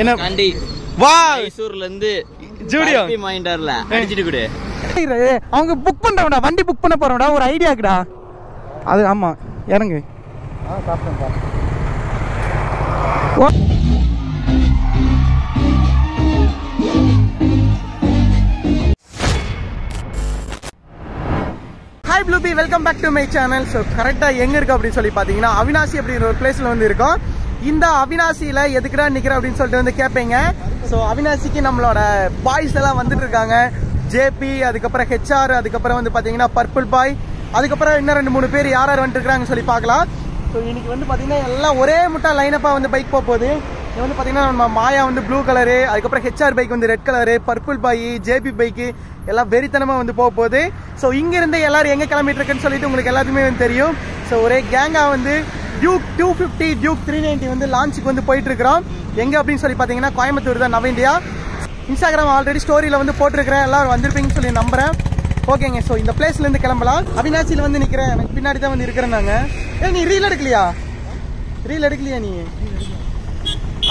என்ன? கண்டி வா மைசூர்ல இருந்து ஜூடியோ. மைண்டர்ல அடிச்சிட்டு கொடு. அவங்க புக் பண்றவடா வண்டி புக் பண்ண போறவடா ஒரு ஐடியாக்குடா அது ஆமா இறங்கு. ஓ. Hi ப்ளூபி welcome back to my channel so கரெக்டாக எங்கே இருக்கு அப்படின்னு சொல்லி பார்த்தீங்கன்னா அவினாசி அப்படின்ற ஒரு பிளேஸில் வந்து இருக்கோம். இந்த அவினாசியில எதுக்குடா நிற்கிற அப்படின்னு சொல்லிட்டு வந்து கேட்பீங்க ஸோ அவினாசிக்கு நம்மளோட பாய்ஸ் எல்லாம் வந்துட்டு இருக்காங்க. ஜேபி அதுக்கப்புறம் ஹெச்ஆர் அதுக்கப்புறம் வந்து பார்த்தீங்கன்னா பர்பிள் பாய் அதுக்கப்புறம் இன்னும் ரெண்டு மூணு பேர் யார் யார் வந்துட்டு சொல்லி பார்க்கலாம். ஸோ இன்னைக்கு வந்து பார்த்தீங்கன்னா எல்லாம் ஒரே முட்டா லைனப்பாக வந்து பைக் போக போகுது. இது வந்து பார்த்தீங்கன்னா நம்ம மாயா வந்து ப்ளூ கலரு அதுக்கப்புறம் ஹெச்ஆர் பைக் வந்து red colour purple boy JP bike எல்லாம் வெறித்தனமாக வந்து போக போகுது. ஸோ இங்கேருந்து எல்லாரும் எங்கே கிளம்பிட்டு இருக்குன்னு சொல்லிட்டு உங்களுக்கு எல்லாத்துக்குமே வந்து தெரியும். ஸோ ஒரே கேங்காக வந்து Duke two fifty Duke three ninety வந்து லான்ச்சுக்கு வந்து போயிட்டு இருக்கிறோம் எங்கே அப்படின்னு சொல்லி பார்த்தீங்கன்னா கோயம்புத்தூர் தான் நவ இந்தியா. இன்ஸ்டாகிராம் ஆல்ரெடி ஸ்டோரியில் வந்து போட்டிருக்கிறேன். எல்லாரும் வந்திருப்பீங்கன்னு சொல்லி நம்புறேன். ஓகேங்க ஸோ இந்த பிளேஸ்லேருந்து கிளம்பலாம். அவினாசியில் வந்து நிற்கிறேன் எனக்கு பின்னாடி தான் வந்து இருக்கிறேன் நாங்கள் ஏ நீ ரீல் எடுக்கலையா? ரீல் எடுக்கலையா நீ?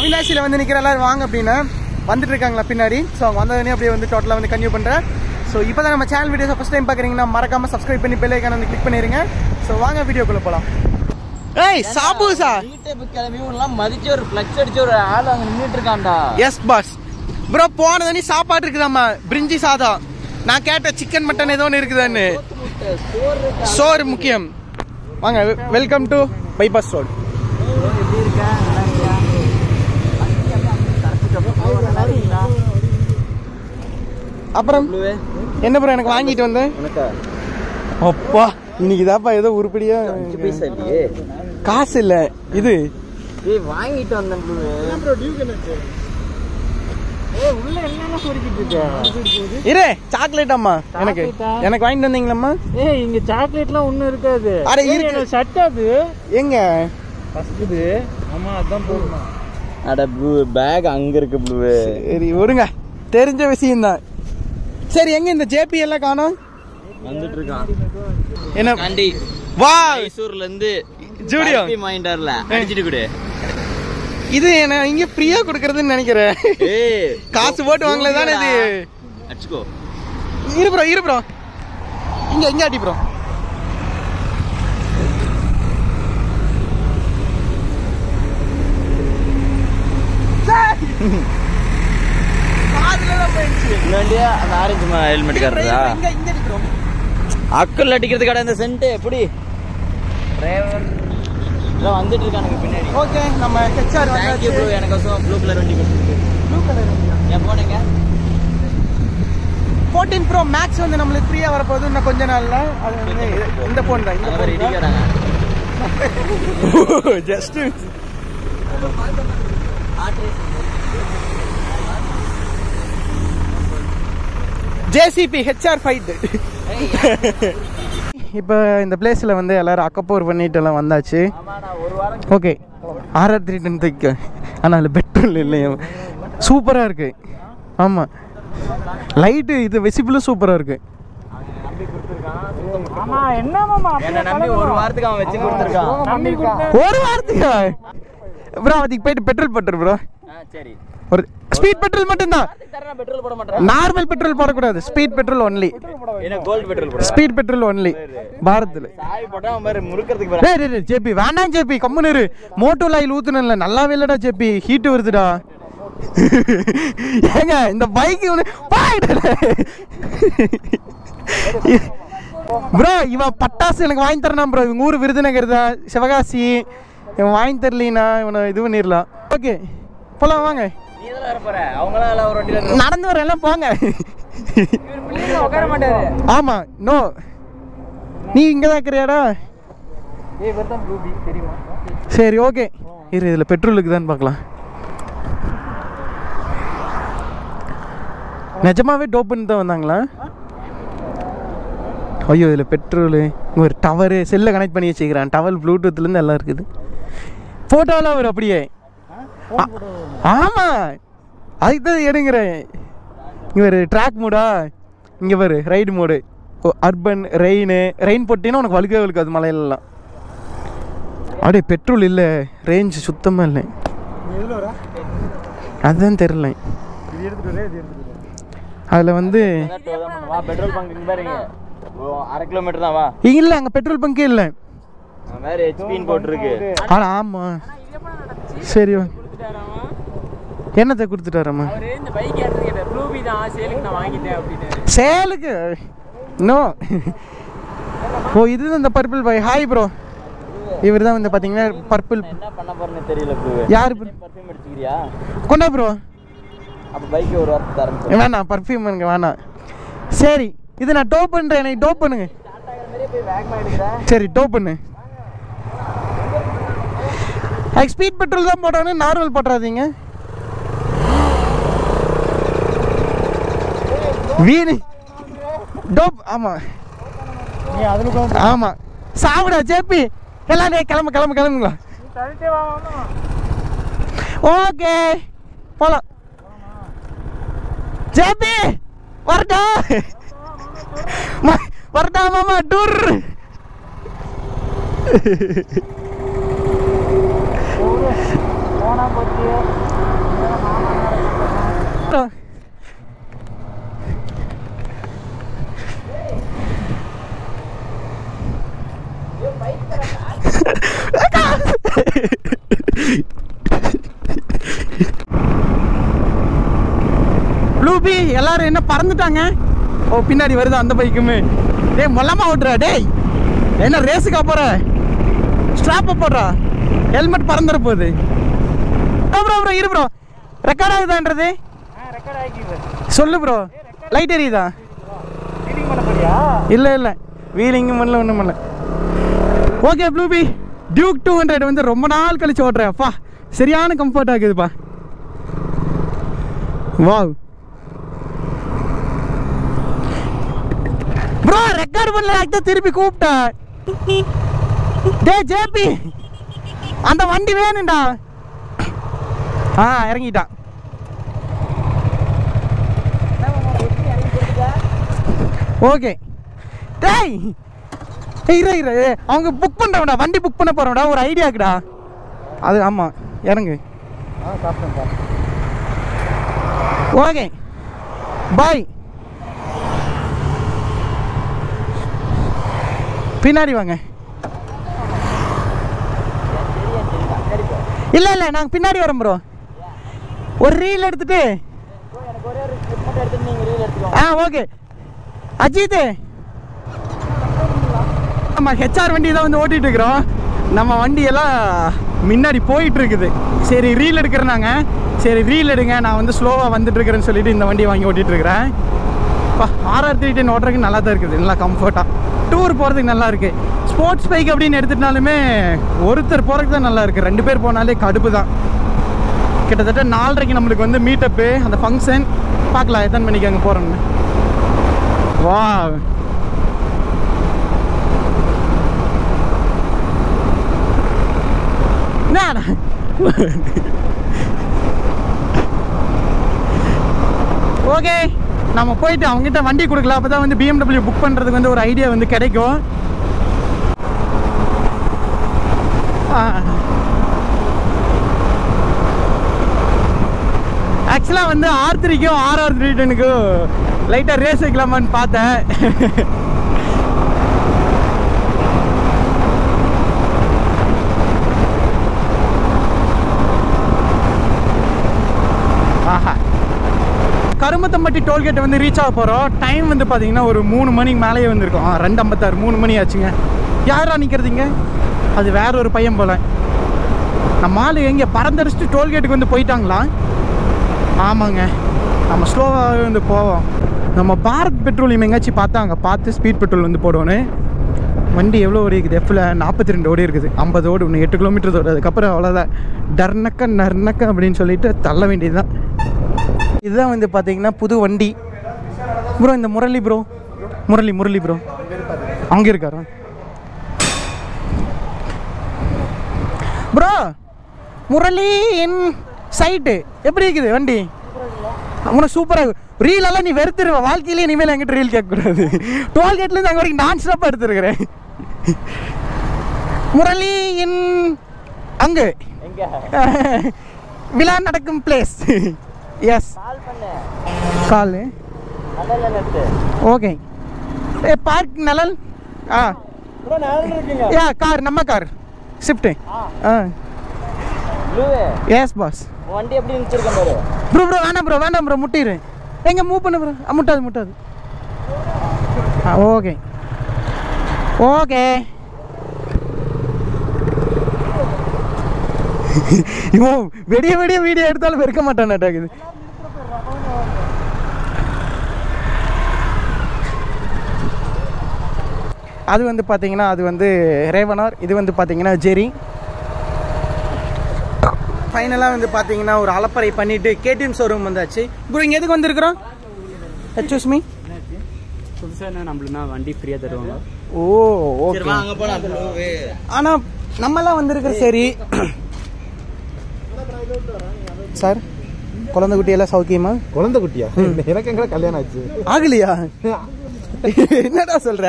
அவினாசியில் வந்து நிற்கிற எல்லாரும் வாங்க அப்படின்னு வந்துட்டு இருக்காங்களா பின்னாடி? ஸோ அவங்க வந்ததுனே அப்படியே வந்து டோட்டலாக வந்து கன்யூ பண்ணுறேன் ஸோ இப்போ தான் நம்ம சேனல் வீடியோஸ் ஃபஸ்ட் டைம் பார்க்குறீங்கன்னா மறக்காமல் சப்ஸ்கிரைப் பண்ணி பெல்லைக்கான வந்து கிளிக் பண்ணிடுங்க ஸோ வாங்க வீடியோக்குள்ளே போகலாம் ஏய் சாபூசா. வீட்டை கிளம்பி எல்லாம் மதிச்சு ஒரு ஃபிளக்ஸ் அடிச்சு ஒரு ஆள் அங்க நின்னுட்டு இருக்கான்டா. எஸ் பாஸ் ப்ரோ போனதனி சாப்பாடு இருக்குதாம்மா? பிரிஞ்சி சாதம் நான் கேட்ட சிக்கன் மட்டன் ஏதோ ஒன்று இருக்குதான்னு. சோறு முக்கியம். வாங்க வெல்கம் டு பைபாஸ் ரோடு அப்புறம்? என்ன ப்ரோ எனக்கு வாங்கிட்டு வந்தேன் அப்பா. இன்னைக்கு தாப்பா ஏதோ உருப்படியா அஞ்சு பைசா இல்லையே. காசு இல்ல. இது. ஏய் வாங்கிட்டு வந்தேன் ப்ளூ ஏய் உள்ள என்னென்ன சொரிக்கிட்டு இருக்க? இரு சாக்லேட் அம்மா எனக்கு? எனக்கு வாங்கிட்டு வந்தீங்களம்மா? ஏய் இங்க சாக்லேட்லாம் ஒண்ணும் இருக்காது. அட, இருக்கு. சட்டை அது. எங்க? ஃபஸ்ட்டு ஆமா அதான் போடணும். அட ப்ளூ பேக் அங்க இருக்கு ப்ளூ சரி விடுங்க தெரிஞ்ச விஷயம் தான் சரி எங்க இந்த ஜேபி எல்லாம் காணோம்? வந்துட்டு இருக்கான் என்ன? காண்டி. வா! மைசூர்ல இருந்து ஜூடியோ. மைண்டர்ல. அடிச்சிட்டு கொடு இது என்ன இங்க ஃப்ரீயா கொடுக்கறதுன்னு நினைக்கிறேன் காசு போட்டு வாங்கல தானே இது? அடிச்சுக்கோ. இரு ப்ரோ இரு ப்ரோ இங்க இங்க அடி ப்ரோ முன்னாடியே அந்த ஆரஞ்சு ஹெல்மெட் காட்டுறதா? அக்கல் அடிக்கிறது கடை இந்த சென்ட் எப்படி? டிரைவர் இதோ வந்துட்டு இருக்கானுங்க பின்னாடி. ஓகே நம்ம ஹெச்ஆர் தேங்க்யூ ப்ளூ எனக்கு ப்ளூ கலர் வண்டி கொடுத்துருக்கு. ப்ளூ கலர் என் போனீங்க ஃபோர்டீன் ப்ரோ மேக்ஸ் வந்து நம்மளுக்கு ஃப்ரீயாக வரப்போகுது. இன்னும் கொஞ்ச நாள்ல. அது வந்து இந்த ஃபோன் தான். இந்த phone தான். இடிக்கிறாங்க ஜேசிபி ஹெச்ஆர் ஃபைட் இப்போ இந்த பிளேஸில் வந்து எல்லாரும் அக்கப்போர் பண்ணிட்டு எல்லாம் வந்தாச்சு. ஆமாண்ணா ஒரு வாரம் ஓகே ஆர்ஆர் த்ரீ டென் தைக்க ஆனால் அதில் பெட்ரோல் இல்லையா. சூப்பராக இருக்கு. ஆமாம் லைட்டு இது விசிபிளும் சூப்பராக இருக்கு. ஆமா என்ன மாமா? என்ன நம்பி ஒரு வாரத்துக்கு அவன் வச்சு கொடுத்துருக்கான். நம்பி ஒரு வாரத்துக்கா ப்ரோ அதுக்கு போயிட்டு பெட்ரோல் போட்டுரு ப்ரோ சரி. ஒரு ஸ்பீட் பெட்ரோல் மட்டும்தான். தரேன் பெட்ரோல் போட மாட்டேன். நார்மல் பெட்ரோல் போடக்கூடாது. Speed petrol only speed petrol only பாரத்தில் சாய் போட்டா அவன் பாரு முறுக்கிறதுக்கு பாரு டேய் டேய், டேய் ஜேபி வேண்டாம் ஜேபி கம்முன்னு இரு. மோட்டோ லாயில் ஊத்துனல நல்லாவே இல்லடா ஜேபி. ஹீட் வருதுடா. ஏங்க இந்த பைக் ப்ரோ இவன் பட்டாசு எனக்கு வாங்கி தரணாம் ப்ரோ இவங்க ஊர் விருதுநகர் தான். சிவகாசி. இவன் வாங்கி தரலினா இவனை இது பண்ணிடலாம். ஓகே போலாம் வாங்க. நடந்து வர எல்லாம் போங்க ஆமா நோ. நீ இங்கே தான் இருக்கிறியாடா சரி ஓகே இரு இதில் பெட்ரோலுக்கு தான் பார்க்கலாம். நிஜமாவே டோப்புன்னு தான் வந்தாங்களா? ஐயோ இதில் பெட்ரோலு ஒரு டவரு செல்லை கனெக்ட் பண்ணி வச்சுக்கிறான். டவர் ப்ளூடூத்லேருந்து எல்லாம் இருக்குது. ஃபோட்டோலாம் வரும் அப்படியே. ஆமாம் அதுக்கு தான் எடுங்கிறேன். இங்கே ஒரு ட்ராக் மூடா இங்கே பாரு ride mode urban rain rain போட்டினா உனக்கு வழுக்கவே வழுக்காது மலையிலலாம். அப்படியே பெட்ரோல் இல்லை. ரேஞ்ச் சுத்தமாக இல்லை. அதுதான் தெரில அதில் வந்து பெட்ரோல் பங்க் அரை கிலோமீட்டர் தான் வா இல்லை அங்கே பெட்ரோல் பங்கே இல்லை. வேற ஹெச்பின்னு போட்டிருக்கு. ஆனால் ஆமாம் சரி என்னத்தை கொடுத்துட்டாரம்மா அவரு இந்த பைக் எடுத்து கேட்டார் ப்ளூபி தான் சேலுக்கு நான் வாங்கிட்டேன் அப்படின்னு சேலுக்கு? நோ ஓ இதுதான் இந்த பர்பிள் பாய் ஹாய் ப்ரோ இவர் தான் வந்து பார்த்தீங்கன்னா பர்பிள் என்ன பண்ண போறேன்னு தெரியல யார் பர்ஃப்யூம் அடிச்சுக்கிறியா? கொண்டா ப்ரோ அப்ப பைக் ஒரு வாரத்தை தரேன் வேணாம் பர்ஃப்யூம் எனக்கு வேணாம். சரி இது நான் டோப் பண்ணுறேன் எனக்கு டோப் பண்ணுங்க. சரி டோப் பண்ணு. அதுக்கு ஸ்பீட் பெட்ரோல் தான் போடணும் நார்மல் போட்டுறாதீங்க. வீணு. டோப் ஆமாம் ஆமாம் சாப்பிடா ஜேபி. எல்லாம் டேய் கிளம்பு கிளம்பு கிளம்புங்களா. ஓகே. போலாம். ஜேபி வரட்டா. வரட்டா மாமா டூர். ப்ளூபி எல்லாரும் என்ன பறந்துட்டாங்க? ஓ பின்னாடி வருது அந்த பைக்குமே. டேய் மொல்லமா ஓட்டுற டேய். என்ன ரேஸுக்கு போற ஸ்ட்ராப்பை போடுறா. ஹெல்மெட் பறந்துட போகுது. ப்ரோ ப்ரோ இரு ப்ரோ ரெக்கார்ட் ஆகுதான்றது? சொல்லு ப்ரோ லைட் எரியுதா? இல்லை இல்லை. வீலிங்கும் பண்ணல ஒன்றும் பண்ணல. ஓகே ப்ளூபி டியூக் டூ ஹண்ட்ரட் வந்து ரொம்ப நாள் கழிச்சு ஓட்டுறேன் அப்பா சரியான கம்ஃபர்ட் ஆகுதுப்பா. வாவ் ப்ரோ ரெக்கார்ட் பண்ணல திருப்பி கூப்பிட்டேன் டே ஜேபி அந்த வண்டி வேணும்டா. ஆ இறங்கிட்டான். ஓகே. டேய் ஏய், இரு. இரு அவங்க புக் பண்ணுறவன்டா வண்டி புக் பண்ண போகிறவன்டா ஒரு ஐடியா இருக்குடா. அது ஆமாம் இறங்கு. ஓகே. பாய் பின்னாடி வாங்க. இல்லை இல்லை நாங்கள் பின்னாடி வரோம் ப்ரோ ஒரு ரீல் எடுத்துட்டு. ஆ ஓகே அஜித். நம்ம ஹெச்ஆர் வண்டி தான் வந்து ஓட்டிட்டு இருக்கிறோம். நம்ம வண்டியெல்லாம் முன்னாடி போயிட்டு இருக்குது. சரி ரீல் எடுக்கிறனாங்க சரி ரீல் எடுங்க. நான் வந்து ஸ்லோவாக வந்துட்டுருக்கிறேன்னு சொல்லிட்டு இந்த வண்டியை வாங்கி ஓட்டிகிட்டு இருக்கிறேன். பா ஆர்ஆர் த்ரீ டென் ஓட்டுறதுக்கு நல்லா தான் இருக்குது. நல்லா கம்ஃபர்ட்டாக டூர் போகிறதுக்கு நல்லா இருக்குது ஸ்போர்ட்ஸ் பைக் அப்படின்னு எடுத்துட்டாலுமே ஒருத்தர் போகிறதுக்கு தான் நல்லா இருக்குது ரெண்டு பேர் போனாலே கடுப்பு தான். கிட்டத்தட்ட நாலரைக்கு நம்மளுக்கு வந்து மீட்டப்பு அந்த ஃபங்க்ஷன் பார்க்கலாம். எத்தனை மணிக்கு அங்கே போகிறோம்னு வா என்னடா? ஓகே. நம்ம போயிட்டு அவங்ககிட்ட வண்டி கொடுக்கல அப்போ தான் வந்து பிஎம்டபிள்யூ புக் பண்ணுறதுக்கு வந்து ஒரு ஐடியா வந்து கிடைக்கும். வந்து ஆர் த்ரீக்கும் ஆர்ஆர் த்ரீ டெனுக்கும் லைட்டாக ரேஸ் வைக்கலாமான்னு பார்த்தேன். ஆஹா. கருமத்தம்பட்டி டோல்கேட் வந்து ரீச் ஆக போகிறோம் டைம் வந்து பார்த்தீங்கன்னா ஒரு மூணு மணிக்கு மேலேயே வந்திருக்கோம். ஆ ரெண்டு ஐம்பத்தாறு மூணு மணி ஆச்சுங்க. யாரா நிற்கிறதுங்க அது வேற ஒரு பையன் போல. நம்ம ஆள் எங்கே பறந்தடிச்சிட்டு டோல்கேட்டுக்கு வந்து போயிட்டாங்களா? ஆமாங்க. நம்ம ஸ்லோவாகவே வந்து போவோம். நம்ம பாரத் பெட்ரோலியம் எங்கேயாச்சும் பார்த்தாங்க. பார்த்து ஸ்பீட் பெட்ரோல் வந்து போடணும் வண்டி எவ்வளோ ஓடி இருக்குது? எஃப்ல நாற்பத்தி ரெண்டு ஓடி இருக்குது. ஐம்பது ஓடு ஒன்று எட்டு கிலோமீட்டர் ஓடு. அதுக்கப்புறம் அவ்வளோதான். டர்னக்க நர்னக்க அப்படின்னு சொல்லிட்டு தள்ள வேண்டியது தான் இதுதான் வந்து பார்த்தீங்கன்னா புது வண்டி. ப்ரோ இந்த முரளி ப்ரோ முரளி முரளி ப்ரோ அங்கே இருக்காரா? ப்ரோ முரளி என் சைட்டு எப்படி இருக்குது வண்டி? உனக்கு சூப்பராக ரீலெல்லாம் நீ வெறுத்துருவ. வாழ்க்கையிலே இனிமேல் என்கிட்ட ரீல் கேட்கக்கூடாது. டோல்கேட்லேருந்து அங்கே வரைக்கும் நான் ஸ்டாப்பாக எடுத்துருக்கிறேன் முரளி இன் அங்கே விழா நடக்கும் பிளேஸ் எஸ் கால் ஓகே ஏ பார்க் நலல் ஆ. யா கார் நம்ம கார் ஷிஃப்ட்டு ஆ. எஸ் பாஸ் வண்டி எப்படி நிறுத்திருக்கேன் பாரு. ப்ரோ ப்ரோ வேணாம் ப்ரோ வேணாம் ப்ரோ முட்டிடு. எங்க மூவ் பண்ணு ப்ரோ முட்டாது முட்டாது. ஆ ஓகே ஓகே இவன் வெடிய வெடிய வீடியோ எடுத்தாலும் வெறுக்க மாட்டானாட்டாக்குது அது வந்து பார்த்தீங்கன்னா அது வந்து ரேவனார் இது வந்து பார்த்தீங்கன்னா ஜெரி. ஃபைனலாக வந்து பார்த்தீங்கன்னா ஒரு அலப்பறை பண்ணிட்டு கேடிஎம் ஷோரூம் வந்தாச்சு. ப்ரோ இங்கே எதுக்கு வந்திருக்கிறோம்? ஹெச்எஸ் மீ புதுசாக நம்மளுனா வண்டி ஃப்ரீயாக தருவாங்க. ஓ ஓகே அங்க போனா ப்ளூவே ஆனா நம்மலாம் வந்திருக்கிற சரி. சார் குழந்தை குட்டி எல்லாம் சௌக்கியமா குழந்தை குட்டியா எனக்கு எங்க கல்யாணம் ஆச்சு? ஆகலையா? என்னடா சொல்ற?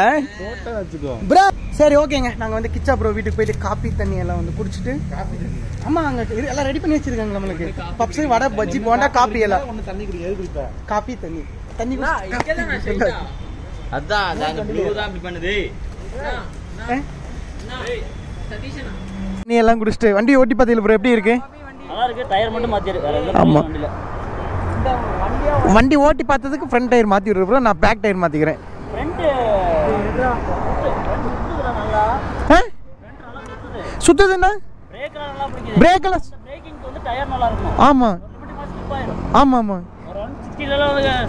ப்ரோ சரி ஓகேங்க. நாங்க வந்து கிச்சா ப்ரோ வீட்டுக்கு போயிட்டு காப்பி தண்ணி எல்லாம் வந்து குடிச்சிட்டு ஆமா அங்க எல்லாம் ரெடி பண்ணி வச்சிருக்காங்க நம்மளுக்கு. பப்ஸ் வடை பஜ்ஜி போண்டா காப்பி எல்லாம். ஒண்ணு தண்ணி தண்ணி. அதான்? நீ எல்லாம் குடிச்சிட்டு வண்டி ஓட்டி பார்த்தீங்களா ப்ரோ எப்படி இருக்கு? நல்லா இருக்கு டயர் மட்டும் மாத்திரு. வேற எதுவும் ஆமா. வண்டி ஓட்டி பார்த்ததுக்கு ஃப்ரண்ட் டயர் மாற்றி விடுற ப்ரோ நான் பேக் டயர் மாற்றிக்கிறேன் நல்லா இருக்கும் ஆமாம் ஆமாம் ஆமாம்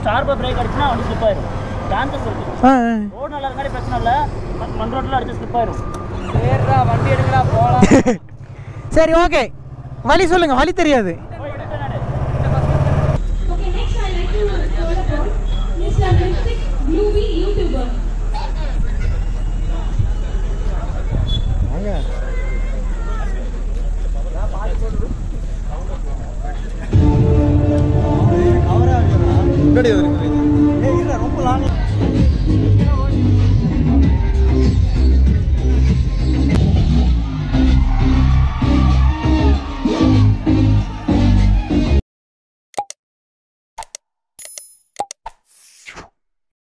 ஷார்ப்பாக பிரேக் அடிச்சுனா வண்டி ஸ்லிப் ஆயிடும் சான்சஸ் இருக்கு. ரோடு நல்லா இருக்காடி பிரச்சனை இல்லை மண் ரோட்டில் அடிச்சு ஸ்லிப் ஆயிடும் சரிடா வண்டி எடுங்கடா போகலாம் சரி ஓகே வழி சொல்லுங்க. வழி தெரியாது.